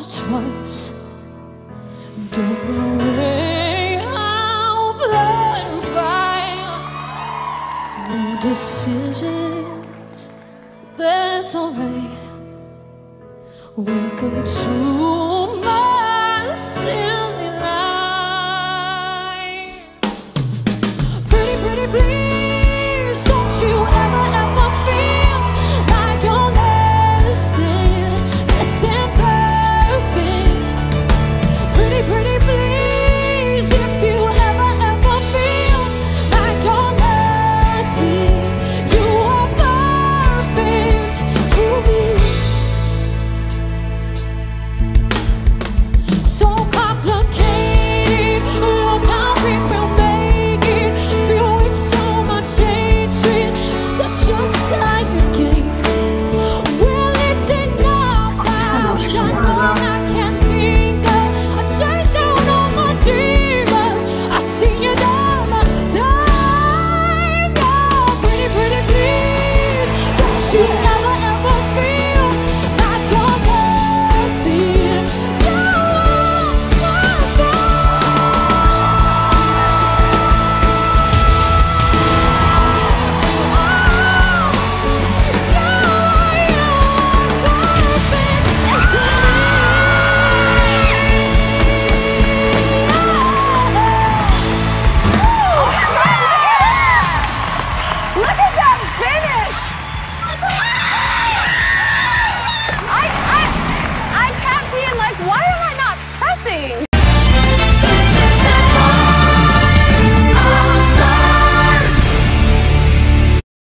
or twice. Don't worry, I'll blood fire. No decisions, that's alright. Welcome to my sin.